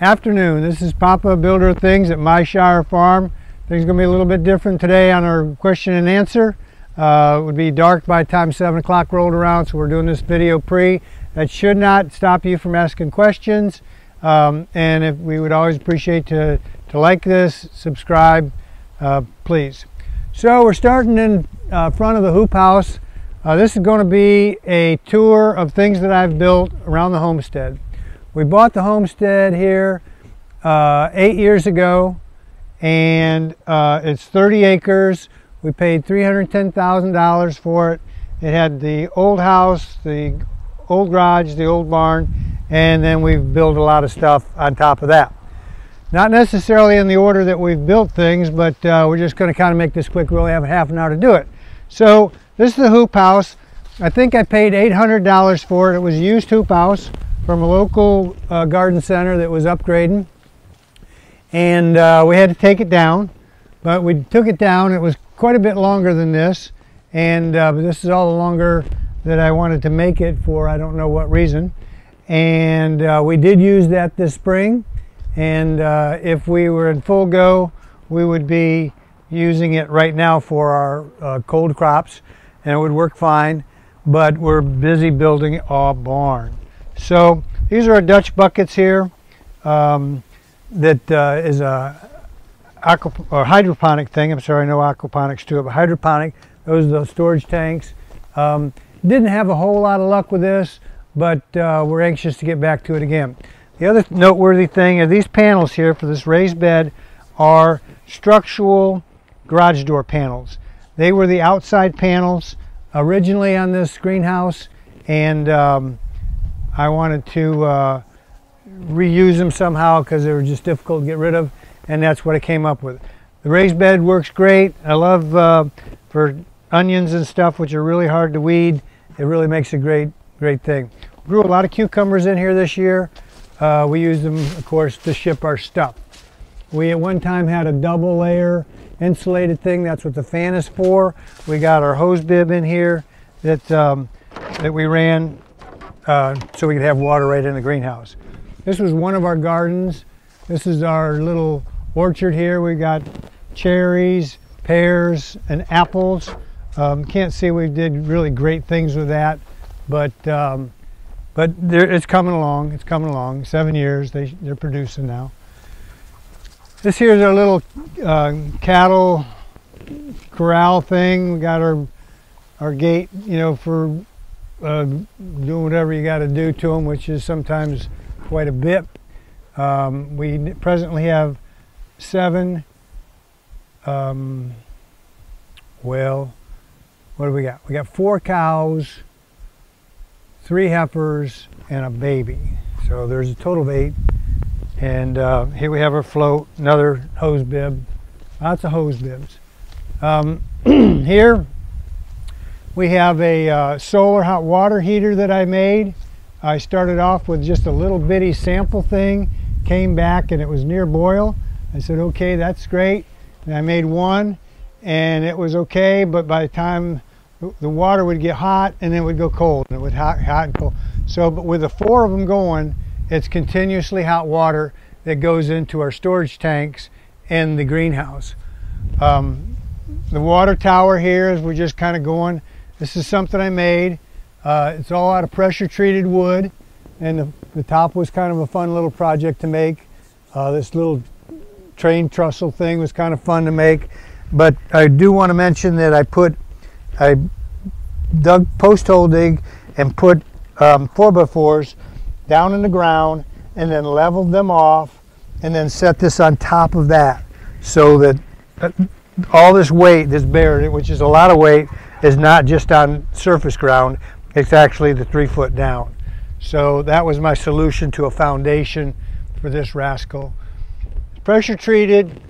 afternoon. This is Papa Builder of Things at Myshire Farm. Things are going to be a little bit different today on our question and answer. Uh, it would be dark by the time 7 o'clock rolled around, so we're doing this video pre. That should not stop you from asking questions. Um, and if we would always appreciate to, to like this, subscribe, uh, please. So we're starting in uh, front of the hoop house. Uh, this is going to be a tour of things that I've built around the homestead. We bought the homestead here uh, eight years ago and uh, it's 30 acres. We paid $310,000 for it. It had the old house, the old garage, the old barn, and then we've built a lot of stuff on top of that. Not necessarily in the order that we've built things, but uh, we're just going to kind of make this quick. We only have half an hour to do it. So this is the hoop house. I think I paid $800 for it. It was a used hoop house from a local uh, garden center that was upgrading. And uh, we had to take it down, but we took it down. It was quite a bit longer than this. And uh, this is all the longer that I wanted to make it for I don't know what reason. And uh, we did use that this spring. And uh, if we were in full go, we would be using it right now for our uh, cold crops and it would work fine. But we're busy building a barn. So these are our Dutch buckets here. Um, that uh, is a or hydroponic thing. I'm sorry, no aquaponics to it, but hydroponic. Those are the storage tanks. Um, didn't have a whole lot of luck with this, but uh, we're anxious to get back to it again. The other noteworthy thing are these panels here for this raised bed are structural garage door panels. They were the outside panels originally on this greenhouse, and um, I wanted to uh, reuse them somehow because they were just difficult to get rid of, and that's what I came up with. The raised bed works great. I love uh, for onions and stuff, which are really hard to weed. It really makes a great, great thing. Grew a lot of cucumbers in here this year. Uh, we use them, of course, to ship our stuff. We at one time had a double layer insulated thing. That's what the fan is for. We got our hose bib in here that, um, that we ran uh, so we could have water right in the greenhouse. This was one of our gardens. This is our little orchard here. We got cherries, pears, and apples. Um, can't see we did really great things with that, but um, but it's coming along. It's coming along. Seven years they they're producing now. This here's our little uh, cattle corral thing. We got our our gate, you know, for uh, doing whatever you got to do to them, which is sometimes quite a bit. Um, we presently have seven, um, well, what do we got? We got four cows, three heifers, and a baby. So there's a total of eight. And uh, here we have our float, another hose bib, lots of hose bibs. Um, here we have a uh, solar hot water heater that I made. I started off with just a little bitty sample thing, came back and it was near boil. I said, okay, that's great. And I made one and it was okay, but by the time the water would get hot and then it would go cold and it would hot, hot and cold. So but with the four of them going, it's continuously hot water that goes into our storage tanks and the greenhouse. Um, the water tower here is we're just kind of going. This is something I made. Uh, it's all out of pressure treated wood and the, the, top was kind of a fun little project to make. Uh, this little train trestle thing was kind of fun to make. But I do want to mention that I put, I dug post hole dig and put um, 4x4s down in the ground and then leveled them off and then set this on top of that so that uh, all this weight, this bear, which is a lot of weight, is not just on surface ground, it's actually the three foot down. So that was my solution to a foundation for this rascal. Pressure treated,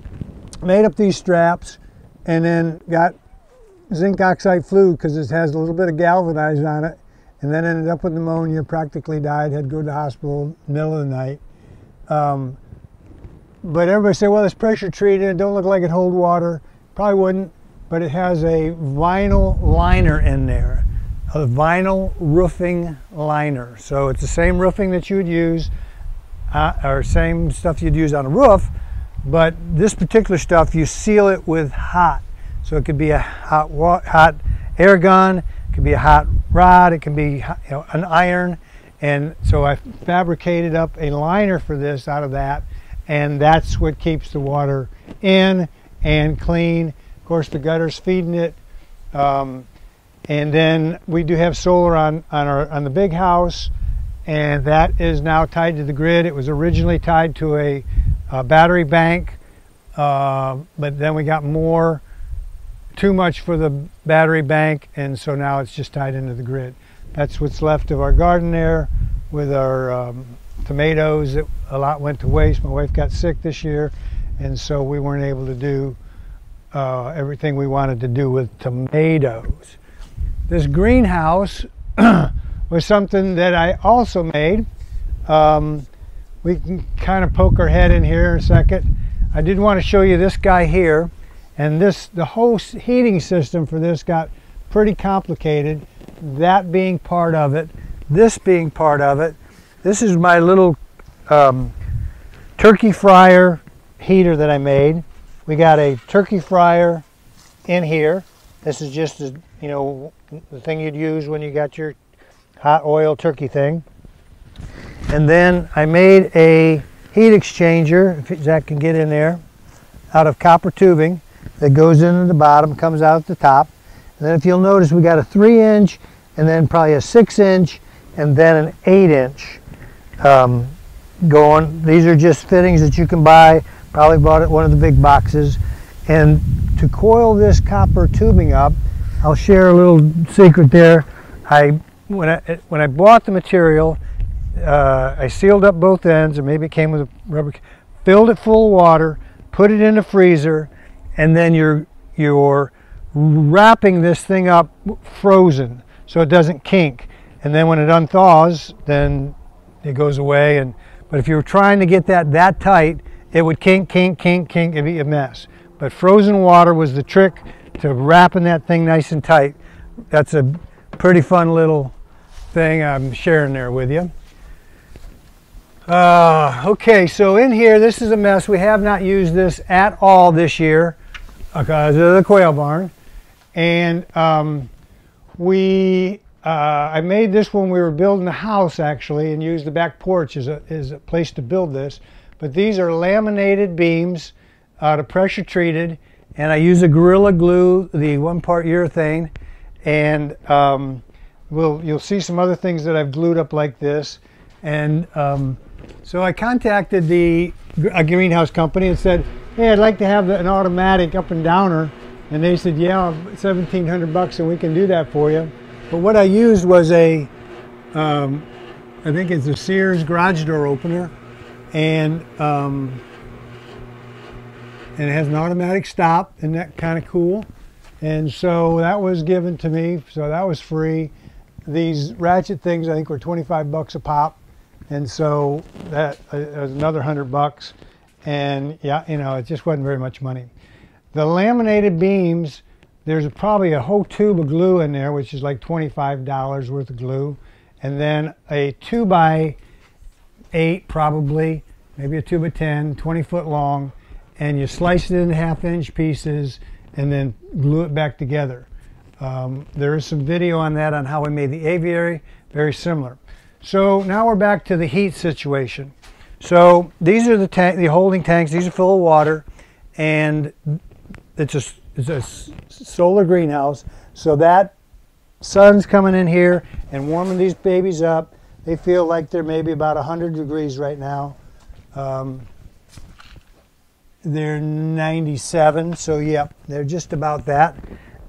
made up these straps, and then got zinc oxide fluid because it has a little bit of galvanized on it, and then ended up with pneumonia, practically died, had to go to the hospital middle of the night. Um, but everybody said, well, it's pressure treated, it don't look like it hold water. Probably wouldn't, but it has a vinyl liner in there a vinyl roofing liner. So it's the same roofing that you would use uh, or same stuff you'd use on a roof, but this particular stuff you seal it with hot. So it could be a hot hot air gun, it could be a hot rod, it can be you know, an iron, and so I fabricated up a liner for this out of that, and that's what keeps the water in and clean. Course, the gutter's feeding it. Um, and then we do have solar on, on, our, on the big house, and that is now tied to the grid. It was originally tied to a, a battery bank, uh, but then we got more, too much for the battery bank, and so now it's just tied into the grid. That's what's left of our garden there with our um, tomatoes. It, a lot went to waste. My wife got sick this year, and so we weren't able to do uh, everything we wanted to do with tomatoes. This greenhouse was something that I also made. Um, we can kind of poke our head in here in a second. I did want to show you this guy here. And this, the whole heating system for this got pretty complicated. That being part of it, this being part of it. This is my little um, turkey fryer heater that I made. We got a turkey fryer in here. This is just, a, you know, the thing you'd use when you got your hot oil turkey thing. And then I made a heat exchanger, if Zach can get in there, out of copper tubing that goes into the bottom, comes out at the top. And then if you'll notice, we got a three inch and then probably a six inch and then an eight inch um, going. These are just fittings that you can buy, probably bought it one of the big boxes. And to coil this copper tubing up, I'll share a little secret there. I when I when I bought the material, uh, I sealed up both ends, or maybe it came with a rubber, filled it full of water, put it in the freezer, and then you're you're wrapping this thing up frozen so it doesn't kink. And then when it unthaws, then it goes away. And but if you're trying to get that that tight, it would kink, kink, kink, kink, and be a mess. But frozen water was the trick to wrapping that thing nice and tight. That's a pretty fun little thing I'm sharing there with you. Uh, okay, so in here, this is a mess. We have not used this at all this year because of the quail barn. And um, we uh, I made this when we were building the house actually and used the back porch as a, as a place to build this. But these are laminated beams out of pressure treated and I use a Gorilla Glue, the one part urethane and um, we'll, you'll see some other things that I've glued up like this. And um, so I contacted the greenhouse company and said, hey, I'd like to have an automatic up and downer. And they said, yeah, 1700 bucks and we can do that for you. But what I used was a, um, I think it's a Sears garage door opener, and um, and it has an automatic stop, and that kind of cool. And so that was given to me, so that was free. These ratchet things I think were 25 bucks a pop, and so that uh, was another hundred bucks. And yeah, you know, it just wasn't very much money. The laminated beams there's probably a whole tube of glue in there, which is like $25 worth of glue. And then a 2 by 8 probably, maybe a 2 by 10, 20 foot long. And you slice it into half inch pieces and then glue it back together. Um, there is some video on that on how we made the aviary, very similar. So now we're back to the heat situation. So these are the, tank, the holding tanks, these are full of water, and it's a it's a solar greenhouse. So that sun's coming in here and warming these babies up. They feel like they're maybe about 100 degrees right now. Um, they're 97, so yep, they're just about that.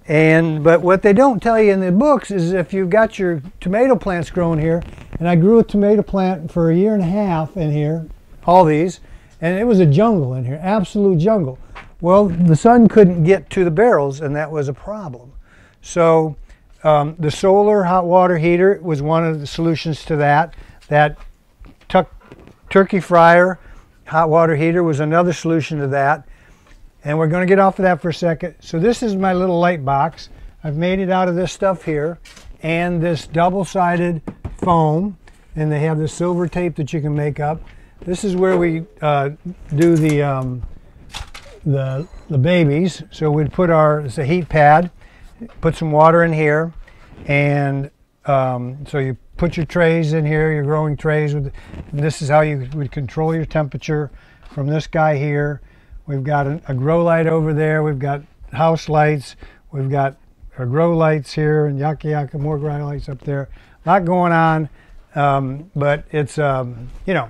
And but what they don't tell you in the books is if you've got your tomato plants growing here, and I grew a tomato plant for a year and a half in here, all these, and it was a jungle in here, absolute jungle. Well, the sun couldn't get to the barrels, and that was a problem. So um, the solar hot water heater was one of the solutions to that. That turkey fryer hot water heater was another solution to that. And we're going to get off of that for a second. So this is my little light box. I've made it out of this stuff here and this double-sided foam. And they have the silver tape that you can make up. This is where we uh, do the, um, the, the babies. So we'd put our, it's a heat pad, put some water in here, and um, so you put your trays in here, your growing trays. With, this is how you would control your temperature from this guy here. We've got a, a grow light over there. We've got house lights. We've got our grow lights here and yaka yaka more grow lights up there. A lot going on, um, but it's um, you know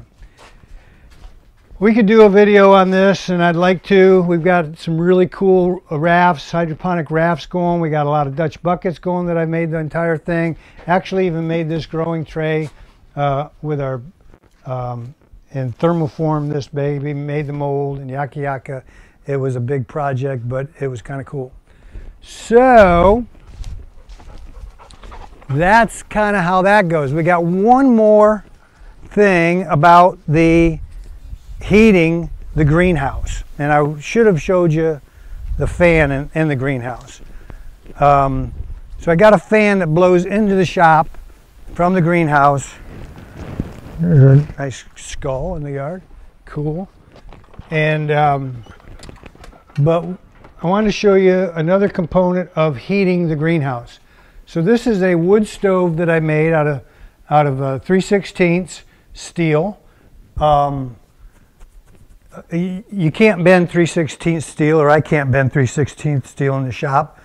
we could do a video on this and I'd like to. We've got some really cool rafts, hydroponic rafts going. We got a lot of Dutch buckets going that I made the entire thing. Actually even made this growing tray uh, with our um, in thermoform this baby, made the mold and yaka yaka. It was a big project, but it was kind of cool. So that's kind of how that goes. We got one more thing about the heating the greenhouse. And I should have showed you the fan in, in the greenhouse. Um, so I got a fan that blows into the shop from the greenhouse. There's a nice skull in the yard. Cool. And, um, but I want to show you another component of heating the greenhouse. So this is a wood stove that I made out of, out of a 3 16 steel. Um, you can't bend 3 16 steel, or I can't bend 3 16 steel in the shop.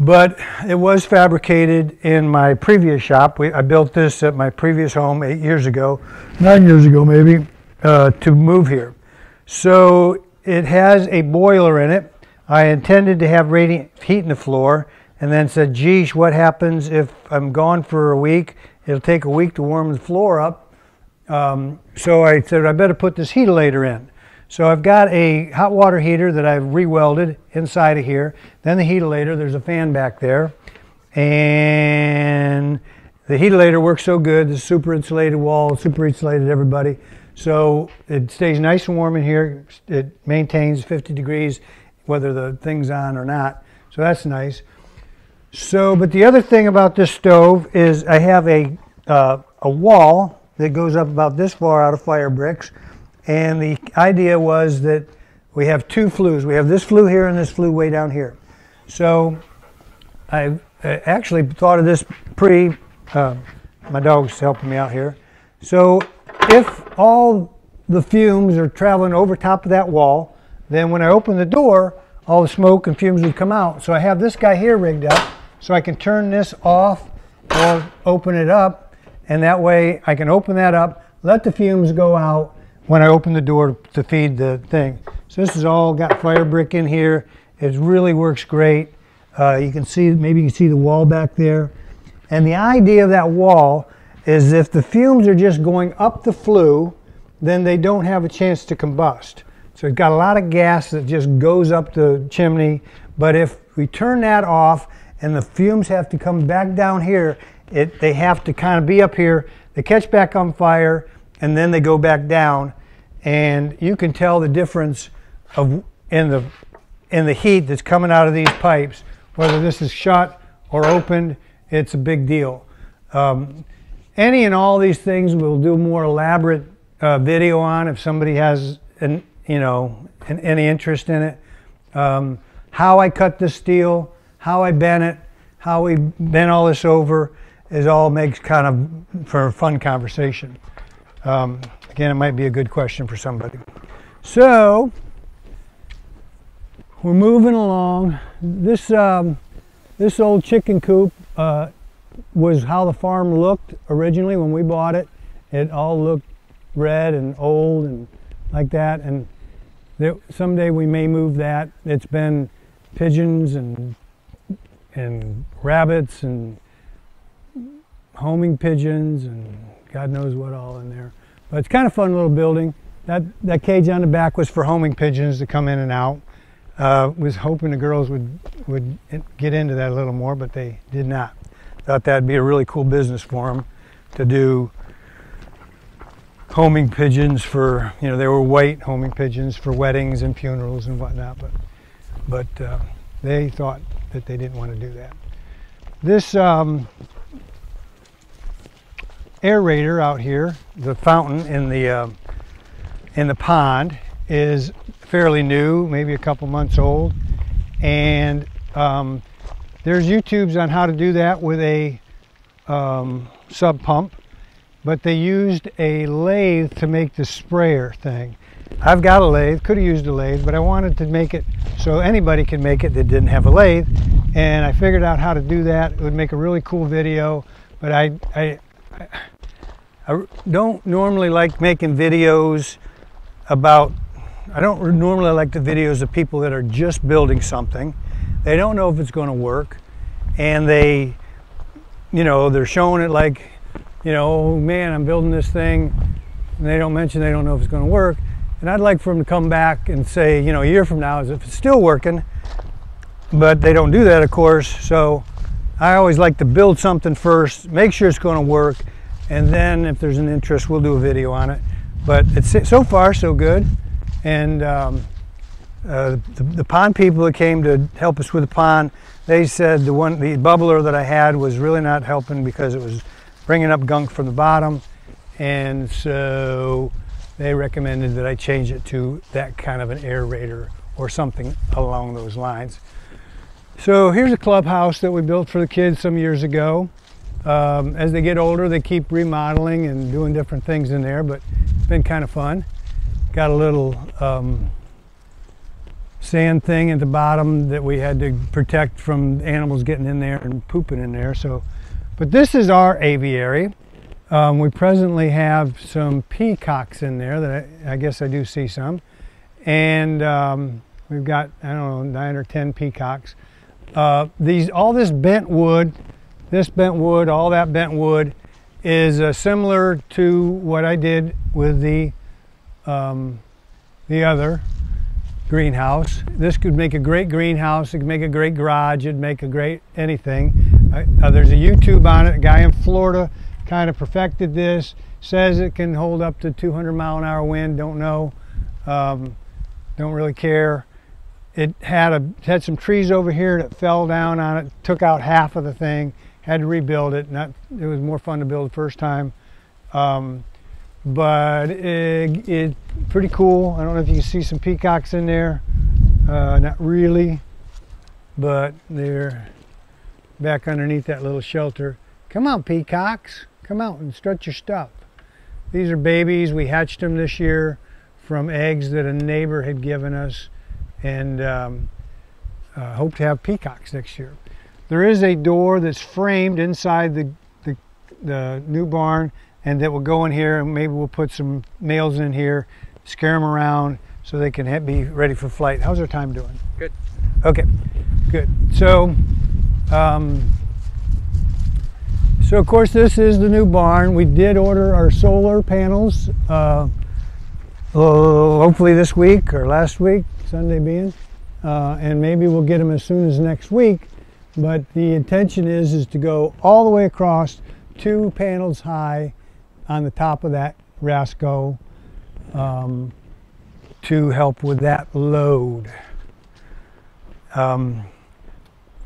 But it was fabricated in my previous shop. We, I built this at my previous home eight years ago, nine years ago maybe, uh, to move here. So it has a boiler in it. I intended to have radiant heat in the floor and then said, geez, what happens if I'm gone for a week? It'll take a week to warm the floor up um, so I said, I better put this heatilator in. So I've got a hot water heater that I've re-welded inside of here. Then the heatilator, there's a fan back there. And the heatilator works so good, the super insulated wall, super insulated everybody. So it stays nice and warm in here. It maintains 50 degrees whether the thing's on or not. So that's nice. So, but the other thing about this stove is I have a, uh, a wall that goes up about this far out of fire bricks. And the idea was that we have two flues. We have this flue here and this flue way down here. So I actually thought of this pre, uh, my dog's helping me out here. So if all the fumes are traveling over top of that wall, then when I open the door, all the smoke and fumes would come out. So I have this guy here rigged up so I can turn this off or open it up and that way I can open that up, let the fumes go out when I open the door to feed the thing. So this is all got fire brick in here. It really works great. Uh, you can see, maybe you can see the wall back there. And the idea of that wall is if the fumes are just going up the flue, then they don't have a chance to combust. So it's got a lot of gas that just goes up the chimney. But if we turn that off and the fumes have to come back down here, it, they have to kind of be up here. They catch back on fire and then they go back down. And you can tell the difference of in the in the heat that's coming out of these pipes, whether this is shut or opened, it's a big deal. Um, any and all these things we'll do more elaborate uh, video on if somebody has an, you know an, any interest in it. Um, how I cut the steel, how I bent it, how we bent all this over is all makes kind of for a fun conversation. Um, again, it might be a good question for somebody. So we're moving along. This um, this old chicken coop uh, was how the farm looked originally when we bought it. It all looked red and old and like that. And there, someday we may move that. It's been pigeons and and rabbits and homing pigeons and God knows what all in there. But it's kind of fun little building. That, that cage on the back was for homing pigeons to come in and out. Uh, was hoping the girls would, would get into that a little more, but they did not. Thought that'd be a really cool business for them to do homing pigeons for, you know, they were white homing pigeons for weddings and funerals and whatnot, but, but uh, they thought that they didn't want to do that. This um, aerator out here, the fountain in the uh, in the pond is fairly new, maybe a couple months old, and um, there's YouTubes on how to do that with a um, sub pump, but they used a lathe to make the sprayer thing. I've got a lathe, could have used a lathe, but I wanted to make it so anybody can make it that didn't have a lathe. And I figured out how to do that. It would make a really cool video, but I, I, I don't normally like making videos about, I don't normally like the videos of people that are just building something. They don't know if it's going to work. And they, you know, they're showing it like, you know, oh man, I'm building this thing. And they don't mention they don't know if it's going to work. And I'd like for them to come back and say, you know, a year from now, as if it's still working. But they don't do that, of course. So I always like to build something first, make sure it's going to work, and then if there's an interest, we'll do a video on it. But it's so far so good. And um, uh, the, the, pond people that came to help us with the pond, they said the one the bubbler that I had was really not helping because it was bringing up gunk from the bottom, and so they recommended that I change it to that kind of an aerator or something along those lines. So here's a clubhouse that we built for the kids some years ago. Um, as they get older, they keep remodeling and doing different things in there, but it's been kind of fun. Got a little um, sand thing at the bottom that we had to protect from animals getting in there and pooping in there. So, but this is our aviary. Um, we presently have some peacocks in there that I, I guess I do see some. And um, we've got, I don't know, nine or 10 peacocks. Uh, these, all this bent wood, this bent wood, all that bent wood is uh, similar to what I did with the, um, the other greenhouse. This could make a great greenhouse, it could make a great garage, it'd make a great anything. Uh, there's a YouTube on it, a guy in Florida kind of perfected this. Says it can hold up to 200 mile an hour wind. Don't know. Um, don't really care. It had a had some trees over here that fell down on it. Took out half of the thing. Had to rebuild it. Not. It was more fun to build the first time. Um, but it, it pretty cool. I don't know if you can see some peacocks in there. Uh, not really, but they're back underneath that little shelter. Come on, peacocks. Come out and stretch your stuff. These are babies. We hatched them this year from eggs that a neighbor had given us and um, uh, hope to have peacocks next year. There is a door that's framed inside the, the, the new barn and that will go in here and maybe we'll put some males in here, scare them around so they can be ready for flight. How's our time doing? Good. Okay, good. So um, so of course this is the new barn. We did order our solar panels uh, hopefully this week or last week, Sunday being. Uh, and maybe we'll get them as soon as next week. But the intention is, is to go all the way across two panels high on the top of that Rasco um, to help with that load. Um,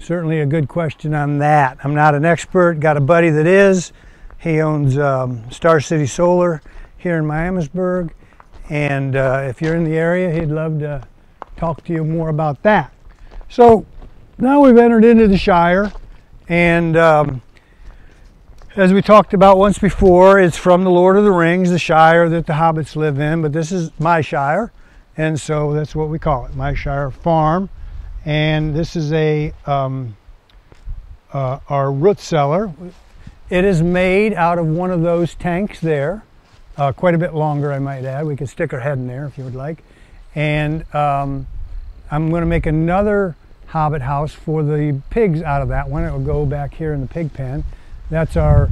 certainly a good question on that. I'm not an expert, got a buddy that is. He owns um, Star City Solar here in Miamisburg. And uh, if you're in the area, he'd love to talk to you more about that. So now we've entered into the Shire. And um, as we talked about once before, it's from the Lord of the Rings, the Shire that the hobbits live in. But this is my Shire. And so that's what we call it, my Shire Farm and this is a um, uh, our root cellar. It is made out of one of those tanks there, uh, quite a bit longer I might add. We could stick our head in there if you would like. And um, I'm going to make another hobbit house for the pigs out of that one. It will go back here in the pig pen. That's our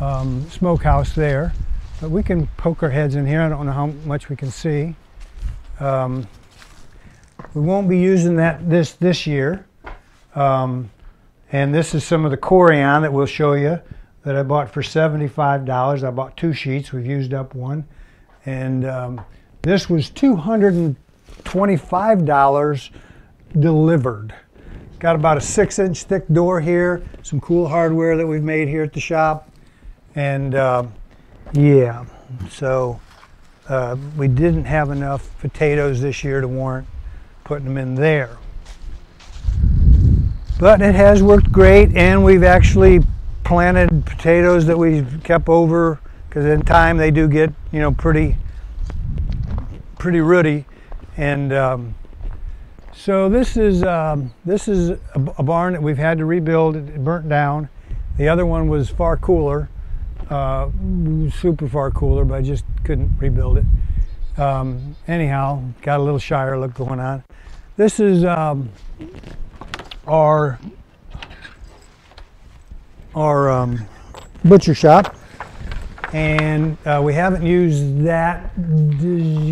um, smokehouse there. But we can poke our heads in here. I don't know how much we can see. Um, we won't be using that this this year. Um, and this is some of the Corian that we'll show you that I bought for $75. I bought two sheets. We've used up one. And um, this was $225 delivered. Got about a six inch thick door here, some cool hardware that we've made here at the shop. And uh, yeah, so uh, we didn't have enough potatoes this year to warrant putting them in there. But it has worked great, and we've actually planted potatoes that we've kept over because in time they do get you know pretty pretty rooty. And um, so this is um, this is a, a, barn that we've had to rebuild. It burnt down. The other one was far cooler uh, super far cooler but I just couldn't rebuild it um, anyhow got a little shire look going on this is um, our our um, butcher shop and uh, we haven't used that.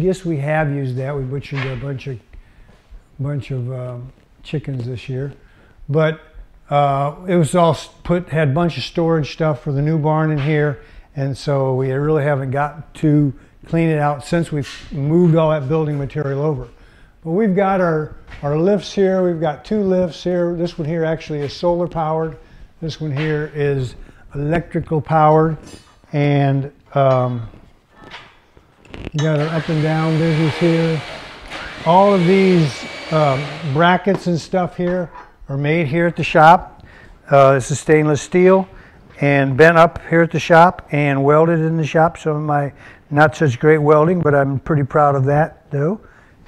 Guess we have used that. We butchered a bunch of bunch of um, chickens this year, but uh, it was all put had a bunch of storage stuff for the new barn in here, and so we really haven't got to clean it out since we've moved all that building material over. But we've got our our lifts here. We've got two lifts here. This one here actually is solar powered. This one here is electrical powered and um, you got our up and down business here. All of these um, brackets and stuff here are made here at the shop. Uh, this is stainless steel and bent up here at the shop and welded in the shop. Some of my not such great welding, but I'm pretty proud of that though.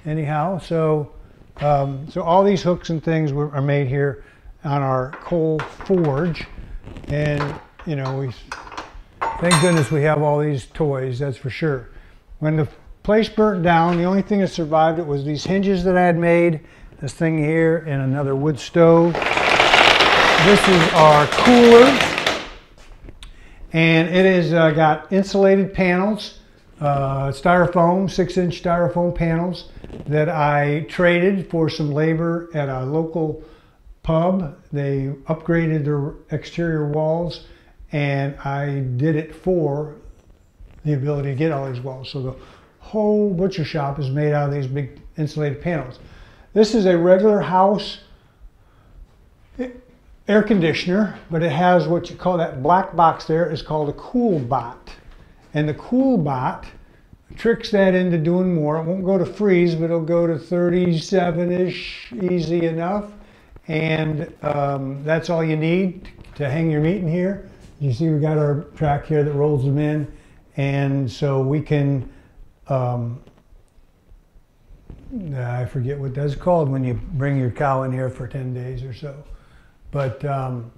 Anyhow, so um, so all these hooks and things were, are made here on our coal forge, and you know we Thank goodness we have all these toys, that's for sure. When the place burnt down, the only thing that survived it was these hinges that I had made, this thing here, and another wood stove. This is our cooler, and it has uh, got insulated panels, uh, styrofoam, six inch styrofoam panels that I traded for some labor at a local pub. They upgraded their exterior walls and I did it for the ability to get all these walls. So the whole butcher shop is made out of these big insulated panels. This is a regular house air conditioner, but it has what you call that black box there is called a CoolBot. And the CoolBot tricks that into doing more. It won't go to freeze, but it'll go to 37-ish, easy enough. And um, that's all you need to hang your meat in here. You see we got our track here that rolls them in and so we can, um, I forget what that's called when you bring your cow in here for 10 days or so. But, um,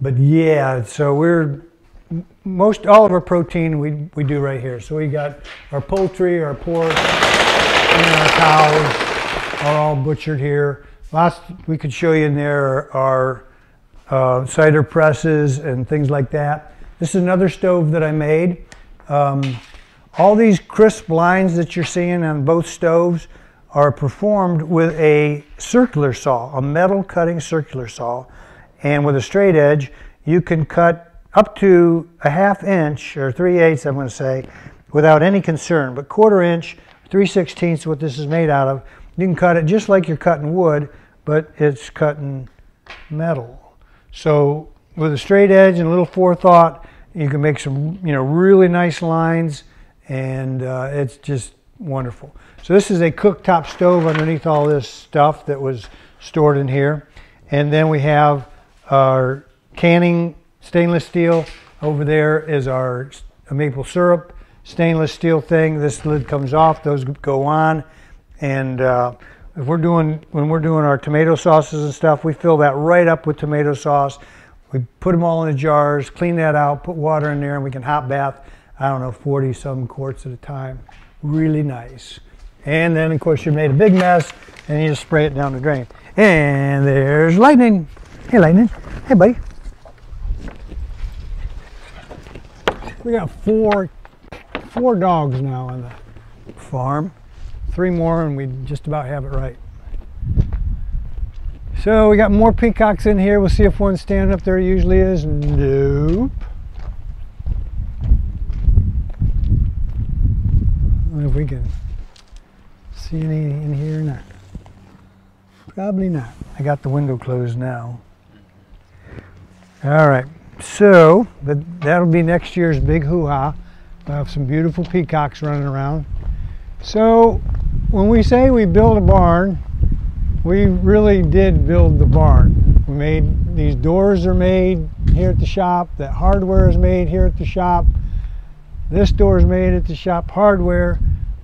but yeah, so we're, most all of our protein we, we do right here. So we got our poultry, our pork, and our cows are all butchered here. Last we could show you in there are uh, cider presses and things like that. This is another stove that I made. Um, all these crisp lines that you're seeing on both stoves are performed with a circular saw, a metal cutting circular saw. And with a straight edge, you can cut up to a half inch, or 3 eighths I'm going to say, without any concern. But quarter inch, 3 sixteenths, what this is made out of, you can cut it just like you're cutting wood, but it's cutting metal. So with a straight edge and a little forethought, you can make some, you know, really nice lines and uh, it's just wonderful. So this is a cooktop stove underneath all this stuff that was stored in here. And then we have our canning stainless steel. Over there is our maple syrup stainless steel thing. This lid comes off, those go on. And uh, if we're doing, when we're doing our tomato sauces and stuff, we fill that right up with tomato sauce. We put them all in the jars, clean that out, put water in there, and we can hot bath, I don't know, 40 some quarts at a time. Really nice. And then, of course, you made a big mess, and you just spray it down the drain. And there's Lightning. Hey, Lightning. Hey, buddy. We got four, four dogs now on the farm three more and we just about have it right. So we got more peacocks in here. We'll see if one's standing up there usually is. Nope. if we can see any in here or not. Probably not. I got the window closed now. All right. so but that'll be next year's big hoo-ha. We'll have some beautiful peacocks running around. So when we say we build a barn, we really did build the barn. We made these doors are made here at the shop. That hardware is made here at the shop. This door is made at the shop. Hardware,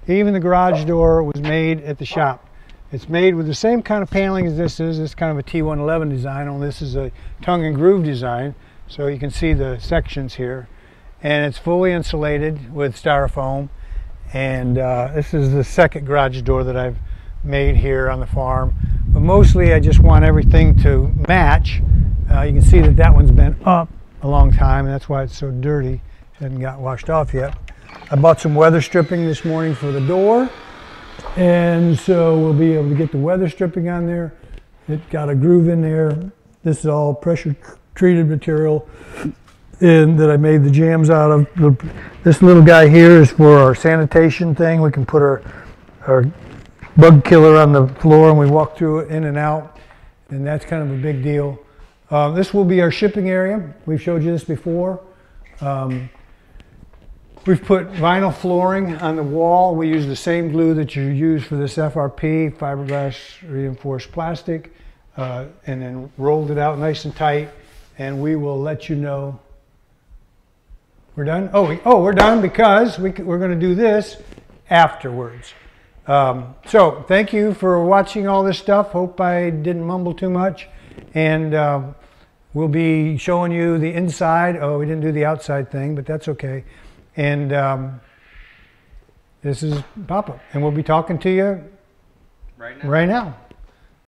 even the garage door was made at the shop. It's made with the same kind of paneling as this is. Is kind of a T111 design. Only this is a tongue and groove design. So you can see the sections here. And it's fully insulated with styrofoam. And uh, this is the second garage door that I've made here on the farm. But mostly I just want everything to match. Uh, you can see that that one's been up a long time and that's why it's so dirty. It hasn't got washed off yet. I bought some weather stripping this morning for the door. And so we'll be able to get the weather stripping on there. It got a groove in there. This is all pressure treated material and that I made the jambs out of. This little guy here is for our sanitation thing. We can put our, our bug killer on the floor and we walk through it in and out. And that's kind of a big deal. Uh, this will be our shipping area. We've showed you this before. Um, We've put vinyl flooring on the wall. We use the same glue that you use for this FRP, fiberglass reinforced plastic, uh, and then rolled it out nice and tight. And we will let you know. We're done? Oh, we, oh we're done because we, we're going to do this afterwards. Um, so thank you for watching all this stuff. Hope I didn't mumble too much. And uh, we'll be showing you the inside. Oh, we didn't do the outside thing, but that's okay. And um, this is Papa. And we'll be talking to you Right now. right now.